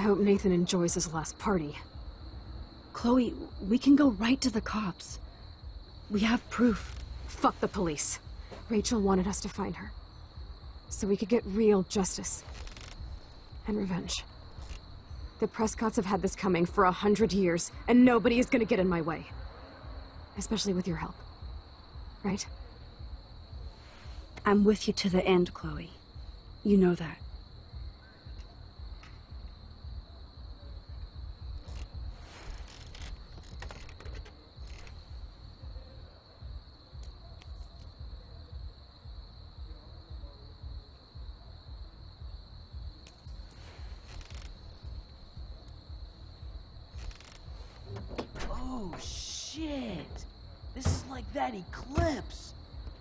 I hope Nathan enjoys his last party. Chloe, we can go right to the cops. We have proof. Fuck the police. Rachel wanted us to find her. So we could get real justice. And revenge. The Prescotts have had this coming for a hundred years, and nobody is gonna get in my way. Especially with your help. Right? I'm with you to the end, Chloe. You know that. Oh, shit. This is like that eclipse.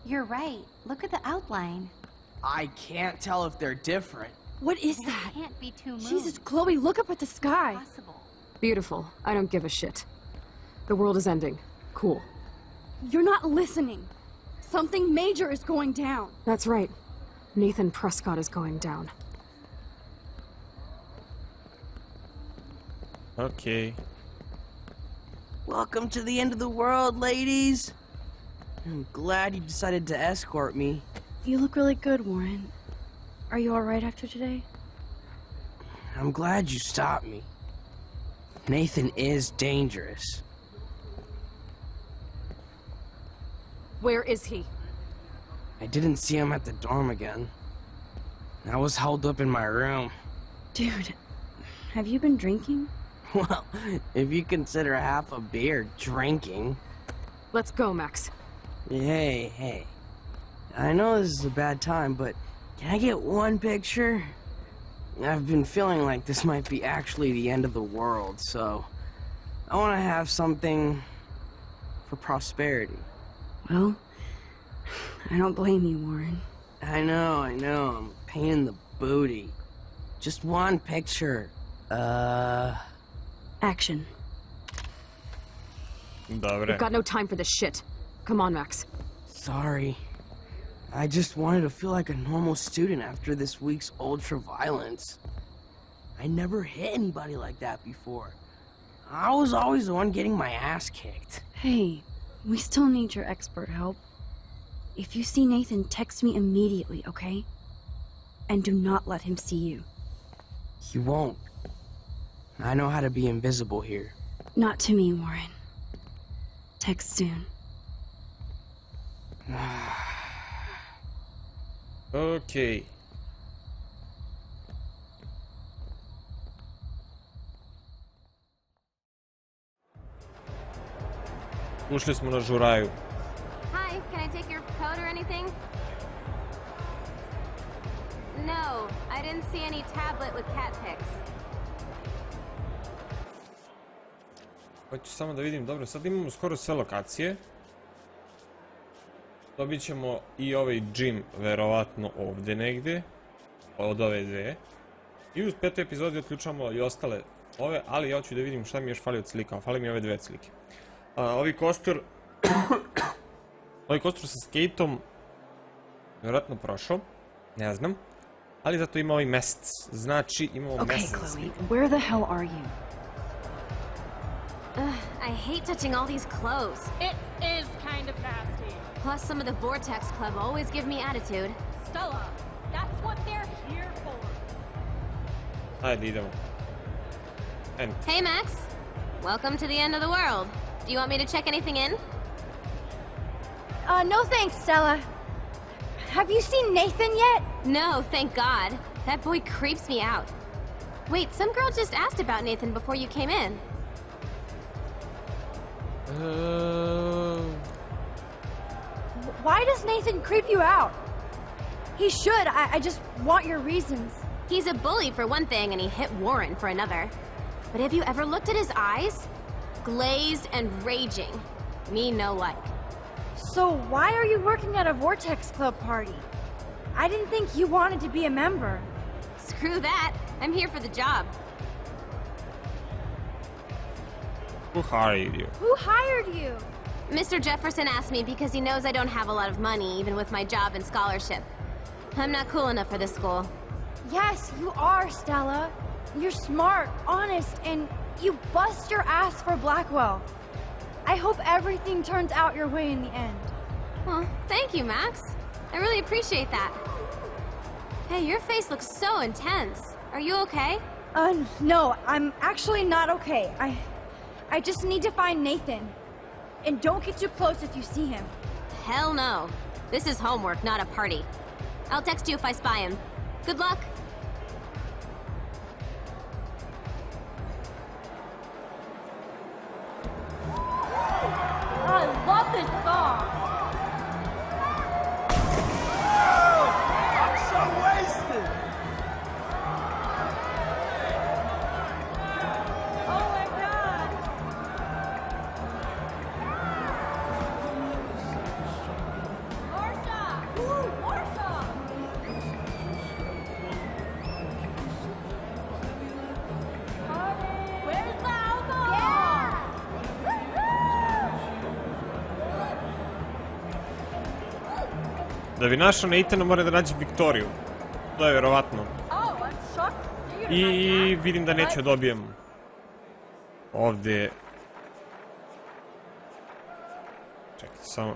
You're right. Look at the outline. I can't tell if they're different. What is There that? can't be two moons. Jesus, Chloe, look up at the sky. Possible. Beautiful. I don't give a shit. The world is ending. Cool. You're not listening. Something major is going down. That's right. Nathan Prescott is going down. Okej. Welcome to the end of the world, ladies. I'm glad you decided to escort me. You look really good, Warren. Are you alright after today? I'm glad you stopped me. Nathan is dangerous. Where is he? I didn't see him at the dorm again. I was held up in my room. Dude, have you been drinking? Well, if you consider half a beer drinking. Let's go, Max. Hey, hey. I know this is a bad time, but can I get one picture? I've been feeling like this might be actually the end of the world, so I want to have something for prosperity. Well, I don't blame you, Warren. I know, I know, I'm paying the booty. Just one picture. Uh, Action. Dobre. We've got no time for this shit. Come on, Max. sorry. I just wanted to feel like a normal student after this week's ultra violence. I never hit anybody like that before. I was always the one getting my ass kicked. Hey, we still need your expert help. If you see Nathan, text me immediately, okay? And do not let him see you. He won't. I know how to be invisible here. Not to me, Warren. Text soon. okay. Ušli smo na žuraju. Hi, can I take your coat or anything? No, I didn't see any tablet with cat pics. Hoću samo da vidim, dobro, sad imamo skoro sve lokacije. Dobit ćemo i ovaj gym, verovatno ovdje negdje. Od ove dve. I uz petoj epizodi otključamo i ostale ove, ali ja hoću da vidim šta mi još fali od slika. Fali mi ove dve slike. A, ovi kostur... ovaj kostur sa skateom... Vjerojatno prošao. Ne znam. Ali zato ima ovaj mesec. Znači imamo Okay, mesec. za Chloe, sliku. where the hell are you? Ugh, I hate touching all these clothes. It is kind of nasty. Plus, some of the Vortex Club always give me attitude. Stella, that's what they're here for. Ajde, idemo. And Hey, Max. Welcome to the end of the world. Do you want me to check anything in? Uh, no thanks, Stella. Have you seen Nathan yet? No, thank God. That boy creeps me out. Wait, some girl just asked about Nathan before you came in. Uh, Why does Nathan creep you out? He should. I, I just want your reasons. He's a bully for one thing, and he hit Warren for another. But have you ever looked at his eyes? Glazed and raging. Me no like. So why are you working at a Vortex Club party? I didn't think you wanted to be a member. Screw that. I'm here for the job. Who hired you? Who hired you? Mr. Jefferson asked me because he knows I don't have a lot of money, even with my job and scholarship. I'm not cool enough for this school. Yes, you are, Stella. You're smart, honest, and you bust your ass for Blackwell. I hope everything turns out your way in the end. Well, thank you, Max. I really appreciate that. Hey, your face looks so intense. Are you okay? Uh, no, I'm actually not okay. I, I just need to find Nathan. And don't get too close if you see him. Hell no. This is homework, not a party. I'll text you if I spy him. Good luck. Da bi našao Nathana mora da nađe Viktoriju. To je you I vidim da neću dobijem. Ovde... Čekajte, samo...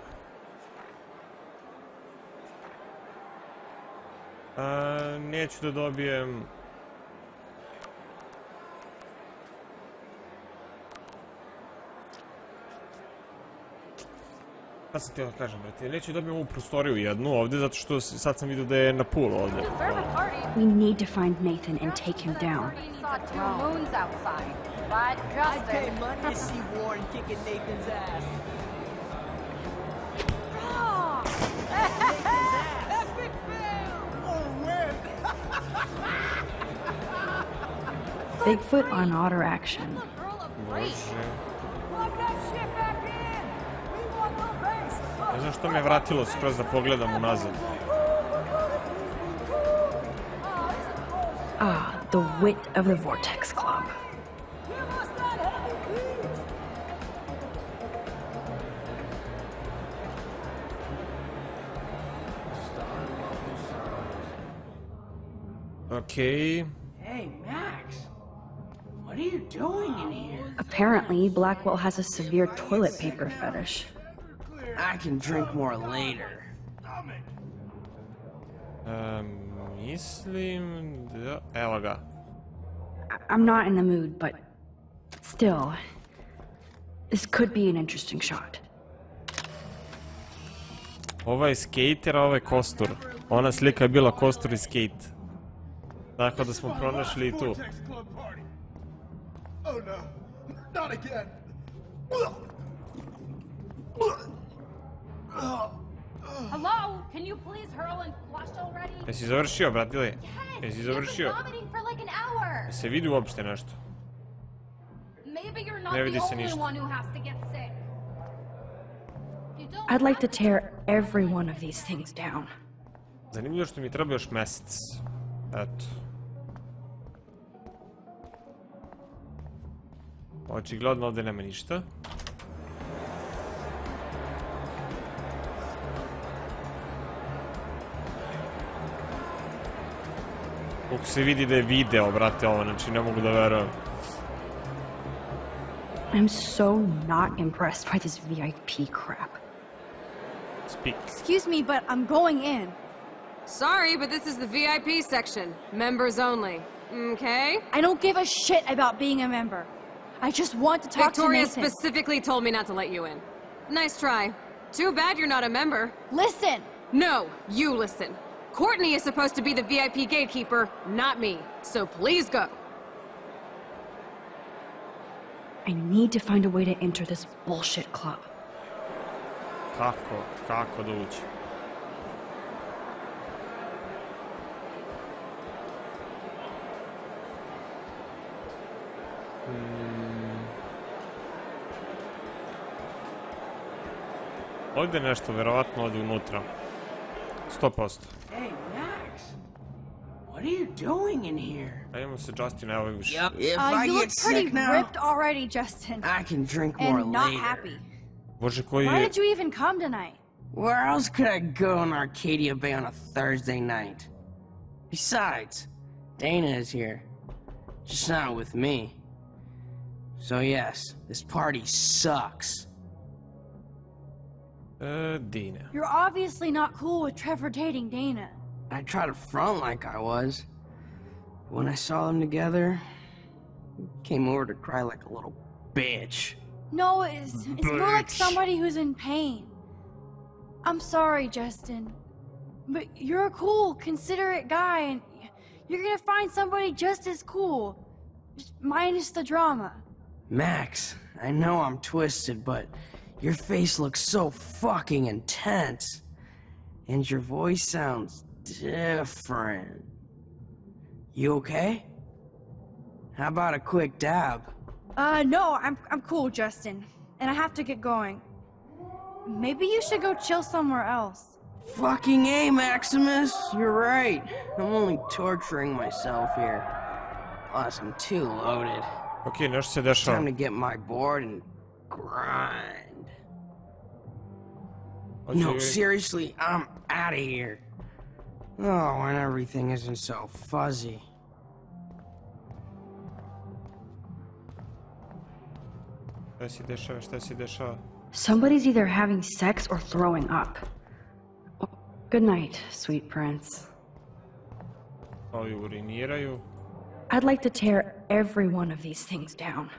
Neću da dobijem... Šta sam htio da kažem, brate? Neću da dobijem ovu prostoriju jednu ovde, zato što sad sam vidio da je na pool ovde. Deserve a party. We need to find Nathan and take him down. Saw two moons outside. But I'd pay money to see Warren kicking Nathan's ass. Epic fail! Win! Bigfoot on otter action. Girl of race. Bože. Što me vratilo skroz da pogledam unazad. Ah, the wit of the Vortex Club. Give us that heavy beat! Okej. Hey, Max. What are you doing in here? Apparently, Blackwell has a severe toilet paper fetish. I can drink more later. Ehm, mislim da... Evo ga. I- I'm not in the mood, but still, this could be an interesting shot. Ovo je skater, a ovo je kostur. Ona slika je bila kostur i skate. Tako da smo pronašli i tu. Vortex Club party. Oh no, not again. Hello? Can you please hurl and flush already? Jesi završio, bratile? Yes, Jesi you've been završio? vomiting for like an hour. Se vidi uopšte nešto? Maybe you're not Ne the vidi se only ništa. one who has to get sick. I'd like to tear every one of these things down. Zanimljivo što mi treba još mesec. Eto. Očigledno ovde nema ništa. Koliko se vidi da je video, brate, ovo, znači ne mogu da verujem. I'm so not impressed by this VIP crap. Speak. Excuse me, but I'm going in. Sorry, but this is the VIP section. Members only. Okay? I don't give a shit about being a member. I just want to talk Victoria to Nathan. specifically told me not to let you in. Nice try. Too bad you're not a member. Listen! No, you listen. Courtney is supposed to be the VIP gatekeeper, not me. So please go. I need to find a way to enter this bullshit club. Kako, kako da uđe? Hmm. Ovdje je nešto, verovatno ovdje unutra. 100%. Hey, Max. What are you doing in here? I imamo se Justin, evo više. Yep. If Uh, I you get look pretty sick now, ripped already, Justin. I can drink more And not later. happy. Bože, koji Why did you even come tonight? Where else could I go in Arcadia Bay on a Thursday night? Besides, Dana is here. Just not with me. So yes, this party sucks. Uh, Dina. You're obviously not cool with Trevor dating Dana. I tried to front like I was. When I saw them together, came over to cry like a little bitch. No, it's, it's more like somebody who's in pain. I'm sorry, Justin. But you're a cool, considerate guy, and you're gonna find somebody just as cool. Just minus the drama. Max, I know I'm twisted, but your face looks so fucking intense. And your voice sounds different. You okay? How about a quick dab? Uh, no, I'm, I'm cool, Justin. And I have to get going. Maybe you should go chill somewhere else. Fucking A, Maximus! You're right. I'm only torturing myself here. Plus, I'm too loaded. Ok, nešto se Time dešava. to get my board and grind. Hoće No, seriously, I'm out of here. Oh, and everything isn't so fuzzy. Šta se dešava, šta se dešava? Somebody's either having sex or throwing up. Good night, sweet prince. I'd like to tear every one of these things down.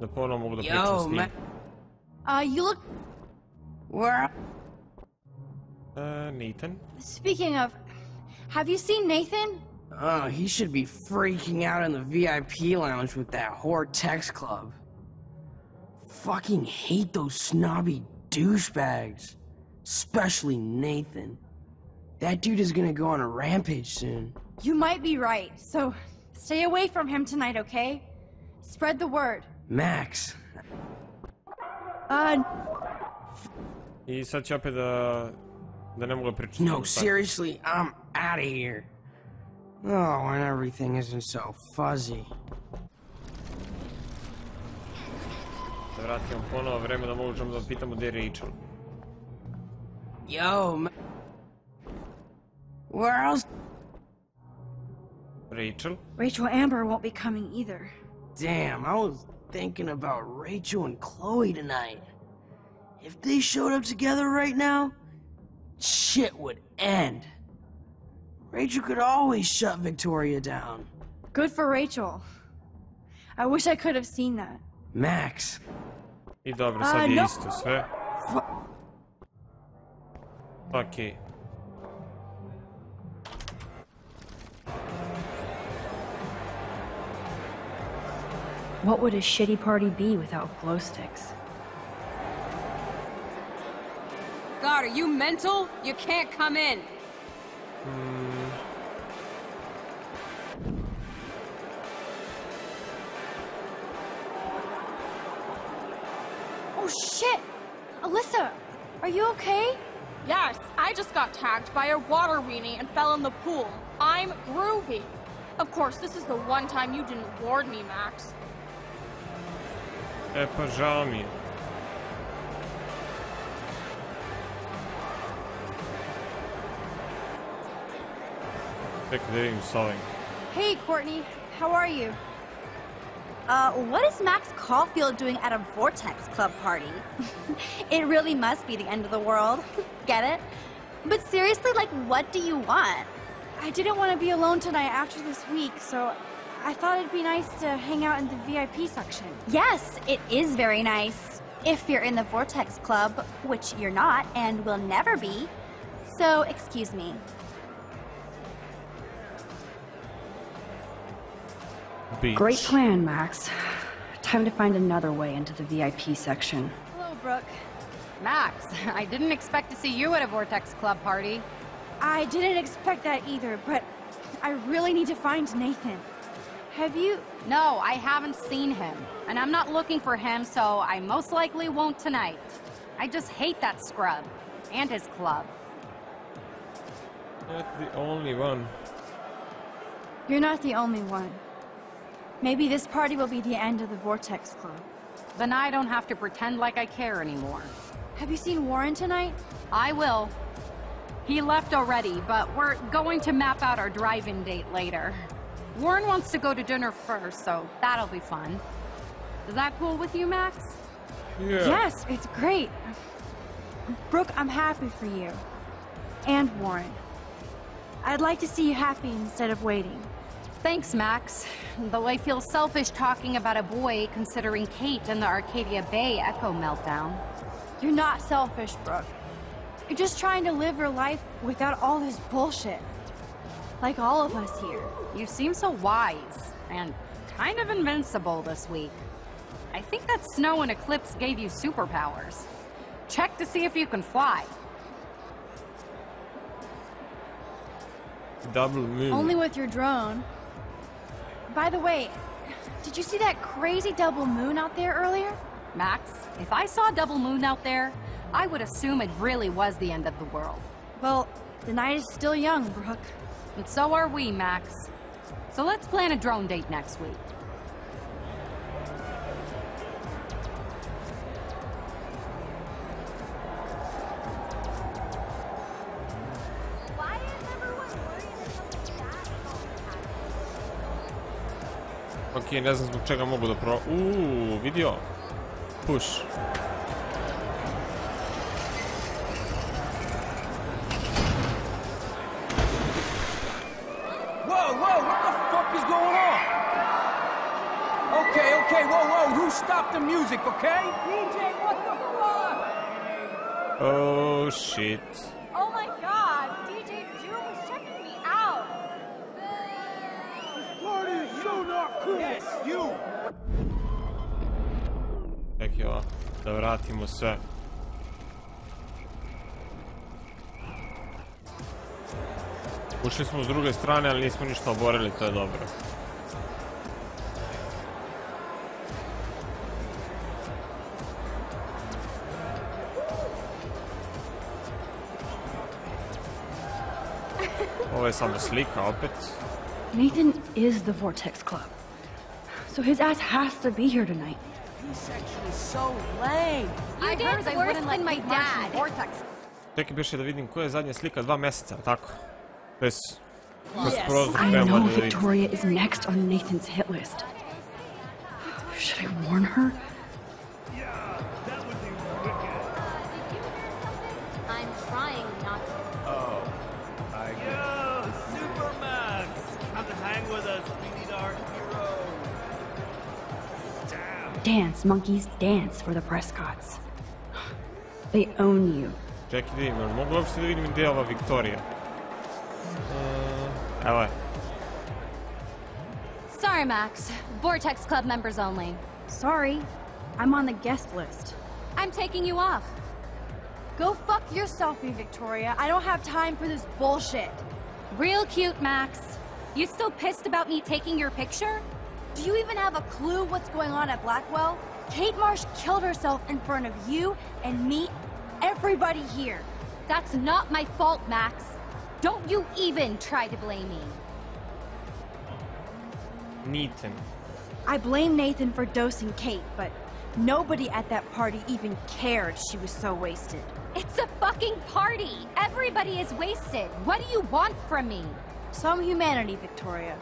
Da ponovno mogu da pričam Yo, s njim. man. Uh, you look. Where? E, Nathan? Speaking of, have you seen Nathan? Oh, he should be freaking out in the VIP lounge with that whore text club. Fucking hate those snobby douchebags. Especially Nathan. That dude is gonna go on a rampage soon. You might be right, so stay away from him tonight, okay? Spread the word. Max, Uh, I sad će opet da... Da ne mogu da pričam. no, seriously, I'm out of here. Oh, when everything isn't so fuzzy. Da vratimo ponovo vreme da možemo da pitamo gdje je Rachel. Yo, ma- where else? Rachel? Rachel Amber won't be coming either. Damn, I was thinking about Rachel and Chloe tonight. If they showed up together right now, shit would end. Rachel could always shut Victoria down. Good for Rachel. I wish I could have seen that. Max, I dobro, A, sad je no. isto sve. fu- Okej. What would a shitty party be without glow sticks? God, are you mental? You can't come in. Hmm. Oh shit! Alyssa, are you okay? Yes, I just got tagged by a water weenie and fell in the pool. I'm groovy. Of course, this is the one time you didn't ward me, Max. E pa žao mi je. Čekaj da vidim s. Hey, Courtney, how are you? Uh, what is Max Caulfield doing at a Vortex Club party? it really must be the end of the world. Get it? But seriously, like, what do you want? I didn't want to be alone tonight after this week, so I thought it'd be nice to hang out in the VIP section. Yes, it is very nice. If you're in the Vortex Club, which you're not and will never be. So, excuse me. Beach. Great plan, Max. Time to find another way into the VIP section. Hello, Brooke. Max, I didn't expect to see you at a Vortex Club party. I didn't expect that either, but I really need to find Nathan. Have you. No, I haven't seen him. And I'm not looking for him, so I most likely won't tonight. I just hate that scrub. And his club. Not the only one. You're not the only one. Maybe this party will be the end of the Vortex Club. Then I don't have to pretend like I care anymore. Have you seen Warren tonight? I will. He left already, but we're going to map out our drive-in date later. Warren wants to go to dinner first, so that'll be fun. Is that cool with you, Max? Yeah. Yes, it's great. Brooke, I'm happy for you. And Warren. I'd like to see you happy instead of waiting. Thanks, Max. Though I feel selfish talking about a boy considering Kate and the Arcadia Bay Echo meltdown. You're not selfish, Brooke. You're just trying to live your life without all this bullshit. Like all of us here. You seem so wise and kind of invincible this week. I think that snow and eclipse gave you superpowers. Check to see if you can fly. Double moon. Only with your drone. By the way, did you see that crazy double moon out there earlier? Max, if I saw a double moon out there, I would assume it really was the end of the world. Well, the night is still young, Brooke. And so are we, Max. So let's plan a drone date next week. Ok, ne znam zbog čega mogu da pro... Uuu, vidio. Push. Whoa, whoa, what the fuck is going on? Okay, okay, whoa, whoa, who stopped the music, okay? DJ, what the fuck? Oh shit. Oh my god, DJ Doom is checking me out. Party is so not cool. Yes, you. Čekaj ova, da vratimo sve. Ušli smo s druge strane, ali nismo ništa oborili, to je dobro. Ovo je samo slika opet. Nathan is the Vortex Club. So his ass has to be here tonight. He's actually so lame. You dance worse than my dad. Vortex. Čekaj, biše da vidim koja je zadnja slika, dva meseca, tako? Bez... Bez I know treba da vidim. Victoria is next on Nathan's hit list. Should I warn her? I'm trying not to. Oh, I Yo, Supermax! Come hang with us. We need our hero. Damn. Dance, monkeys, dance for the Prescotts. They own you. Čekaj da vidim, jel mogu uopšte da vidim gdje je ova Viktorija? Evo je. Sorry, Max. Vortex Club members only. Sorry, I'm on the guest list. I'm taking you off. Go fuck yourself, you Victoria. I don't have time for this bullshit. Real cute, Max. You still pissed about me taking your picture? Do you even have a clue what's going on at Blackwell? Kate Marsh killed herself in front of you and me, everybody here. That's not my fault, Max. Don't you even try to blame me. Nathan. I blame Nathan for dosing Kate, but nobody at that party even cared she was so wasted. It's a fucking party. Everybody is wasted. What do you want from me? Some humanity, Victoria.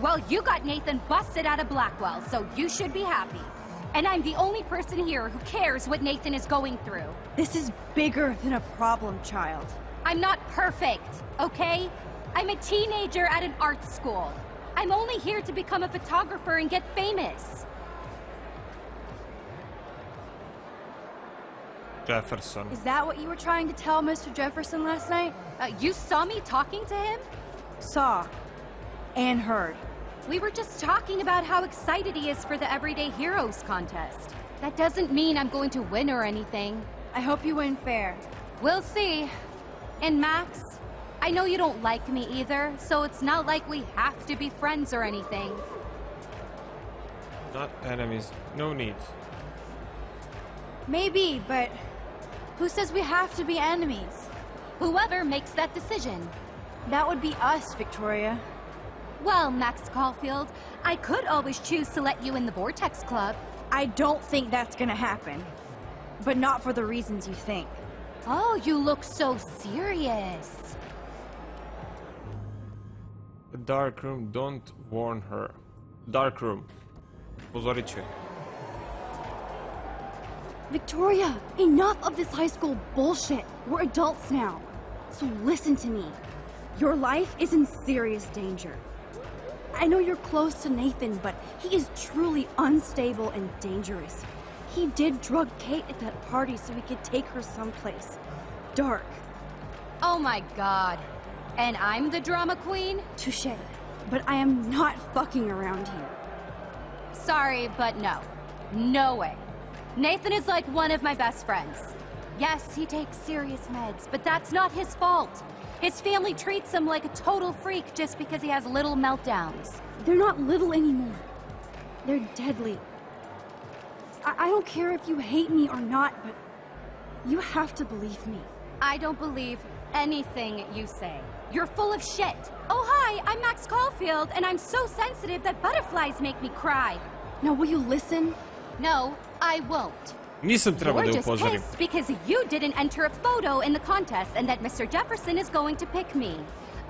Well, you got Nathan busted out of Blackwell, so you should be happy. And I'm the only person here who cares what Nathan is going through. This is bigger than a problem child. I'm not perfect, okay? I'm a teenager at an art school. I'm only here to become a photographer and get famous. Jefferson. Is that what you were trying to tell Mr. Jefferson last night? Uh, you saw me talking to him? Saw. And heard. We were just talking about how excited he is for the Everyday Heroes contest. That doesn't mean I'm going to win or anything. I hope you win fair. We'll see. And Max, I know you don't like me either, so it's not like we have to be friends or anything. Not enemies. No need. Maybe, but who says we have to be enemies? Whoever makes that decision. That would be us, Victoria. Well, Max Caulfield, I could always choose to let you in the Vortex Club. I don't think that's gonna happen. but not for the reasons you think. Oh, you look so serious. The dark room, don't warn her. Dark room. Upozorit. Victoria, enough of this high school bullshit. We're adults now. So listen to me. Your life is in serious danger. I know you're close to Nathan, but he is truly unstable and dangerous. He did drug Kate at that party so he could take her someplace. Dark. Oh my god. And I'm the drama queen? Touche. But I am not fucking around here. Sorry, but no. No way. Nathan is like one of my best friends. Yes, he takes serious meds, but that's not his fault. His family treats him like a total freak just because he has little meltdowns. They're not little anymore. They're deadly. I, I don't care if you hate me or not, but you have to believe me. I don't believe anything you say. You're full of shit. Oh, hi, I'm Max Caulfield, and I'm so sensitive that butterflies make me cry. Now, will you listen? No, I won't. Nisam trebao da You're just upozorim. pissed because you didn't enter a photo in the contest and that Mr. Jefferson is going to pick me.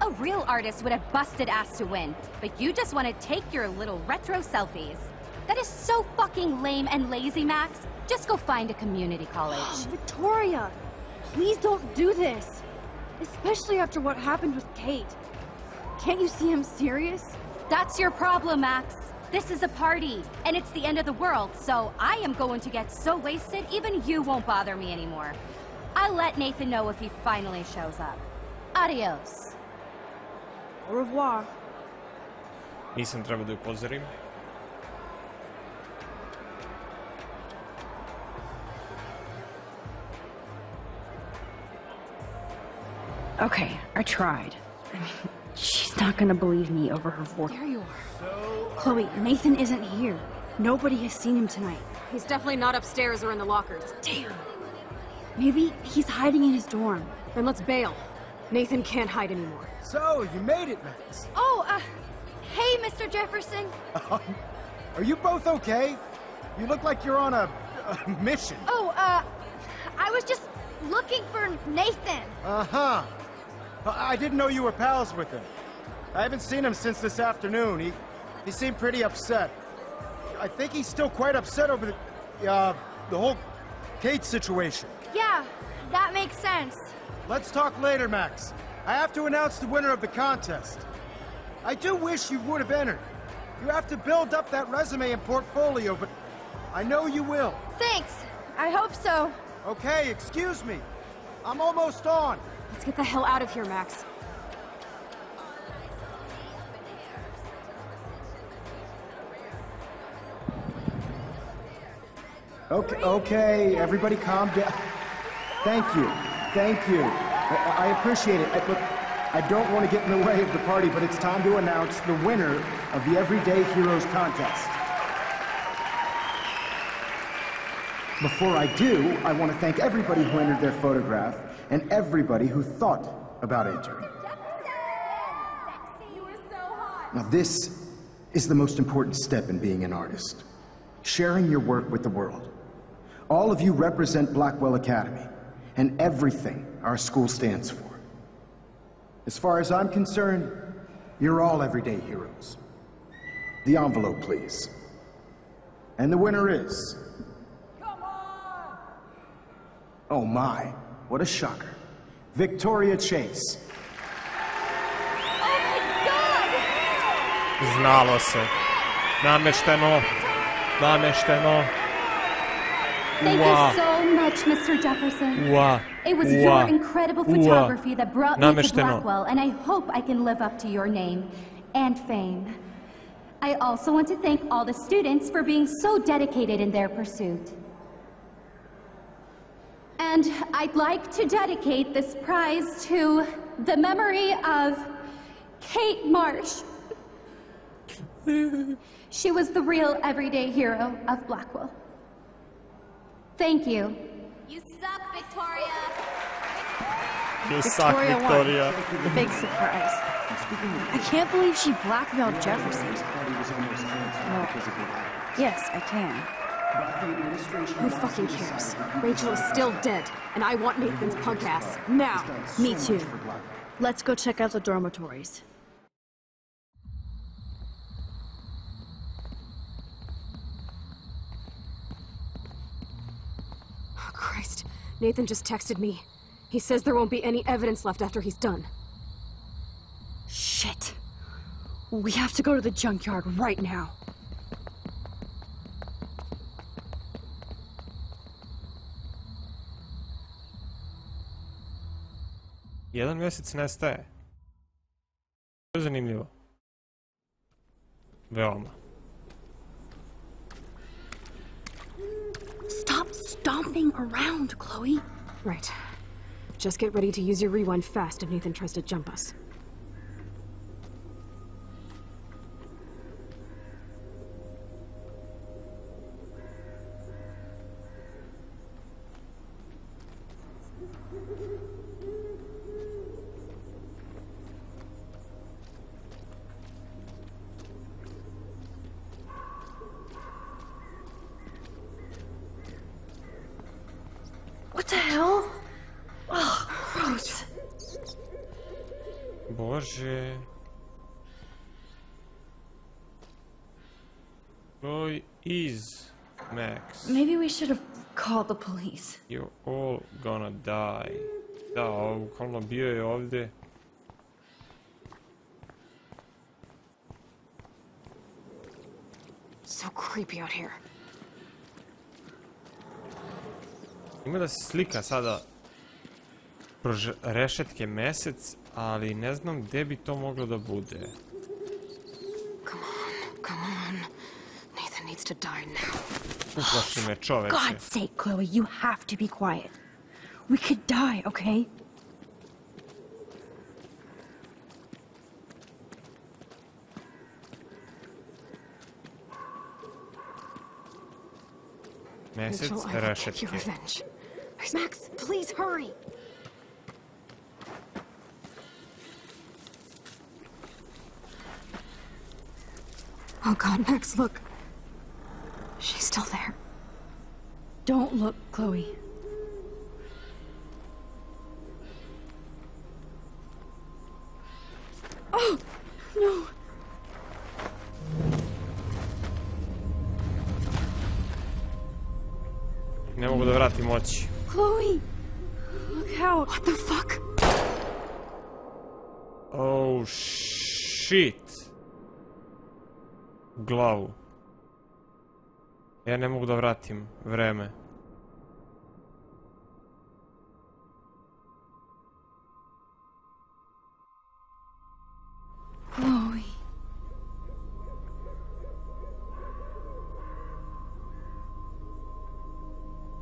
A real artist would have busted ass to win, but you just want to take your little retro selfies. That is so fucking lame and lazy, Max. Just go find a community college. Victoria, please don't do this. Especially after what happened with Kate. Can't you see I'm serious? That's your problem, Max. This is a party, and it's the end of the world, so I am going to get so wasted even you won't bother me anymore. I'll let Nathan know if he finally shows up. Adios. Au revoir. Nisam trebao da je upozorim. Okay, I tried. I mean, she's not gonna believe me over her voice. There you are. Chloe, Nathan isn't here. Nobody has seen him tonight. He's definitely not upstairs or in the lockers. Damn. Maybe he's hiding in his dorm. Then let's bail. Nathan can't hide anymore. So, you made it, Max. Oh, uh, hey, Mr. Jefferson. Are you both okay? You look like you're on a, a mission. Oh, uh, I was just looking for Nathan. Uh-huh. I didn't know you were pals with him. I haven't seen him since this afternoon. He, he seemed pretty upset. I think he's still quite upset over the, uh, the whole Kate situation. Yeah, that makes sense. Let's talk later, Max. I have to announce the winner of the contest. I do wish you would have entered. You have to build up that resume and portfolio, but I know you will. Thanks. I hope so. Okay, excuse me. I'm almost on. Let's get the hell out of here, Max. Okay, okay, everybody calm down. Thank you, thank you. I, I appreciate it. I, look, I don't want to get in the way of the party, but it's time to announce the winner of the Everyday Heroes contest. Before I do, I want to thank everybody who entered their photograph and everybody who thought about entering. Now, this is the most important step in being an artist sharing your work with the world. All of you represent Blackwell Academy and everything our school stands for. As far as I'm concerned, you're all everyday heroes. The envelope, please. And the winner is. Come on! Oh my, what a shocker. Victoria Chase. Oh my god. Znalo se. Namešteno. Namešteno. Thank Ua. you so much, Mr. Jefferson. Ua. It was Ua. your incredible Ua. photography that brought me to Blackwell, and I hope I can live up to your name and fame. I also want to thank all the students for being so dedicated in their pursuit. And I'd like to dedicate this prize to the memory of Kate Marsh. She was the real everyday hero of Blackwell. Thank you. You suck, Victoria. You suck, Victoria won. The big surprise. I can't believe she blackmailed Jefferson. Well, yes, I can. Who fucking cares? Rachel is still dead, and I want Nathan's punk ass. Now! Me too. Let's go check out the dormitories. Oh, Christ. Nathan just texted me. He says there won't be any evidence left after he's done. Shit. We have to go to the junkyard right now. Jedan mjesec nestaje. To je zanimljivo. Veoma. Stop stomping around, Chloe. Right. Just get ready to use your rewind fast if Nathan tries to jump us. Bože. Koji is Max? Maybe we should have called the police. You're all gonna die. Da, bukvalno bio je ovdje. So creepy out here. Ima da se slika sada kroz rešetke mesec, ali ne znam gdje bi to moglo da bude. Come on, come on. Nathan needs to die now. Uplaši me čoveče. God's sake, Chloe, you have to be quiet. We could die, okay? Mesec Rachel, I will take your rešetke. Max, please hurry! Oh god, Max, look. She's still there. Don't look, Chloe. Oh, no. Ne mogu da vratim oči. Chloe! Look out! What the fuck? Oh shit. U glavu. Ja ne mogu da vratim vreme. Chloe.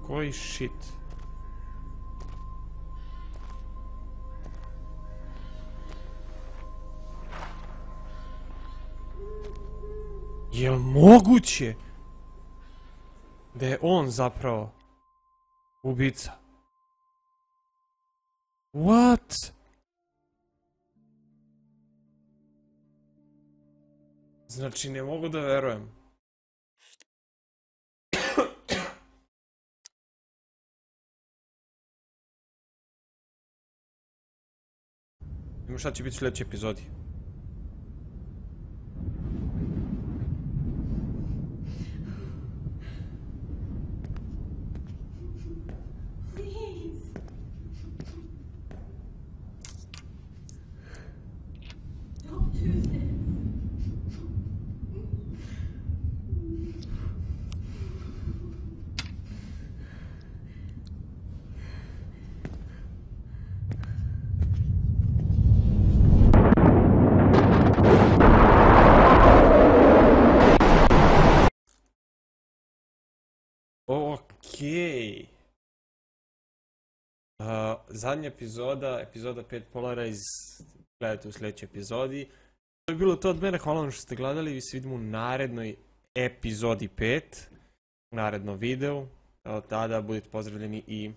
Koji shit? Jel moguće da je on zapravo ubica? What? Znači ne mogu da verujem. Ima šta će biti u sljedećoj epizodi. Zadnja epizoda, epizoda 5 Polarize, gledajte u sljedećoj epizodi. To je bilo to od mene, hvala vam što ste gledali, vi se vidimo u narednoj epizodi 5, u narednom videu. Tada budite pozdravljeni i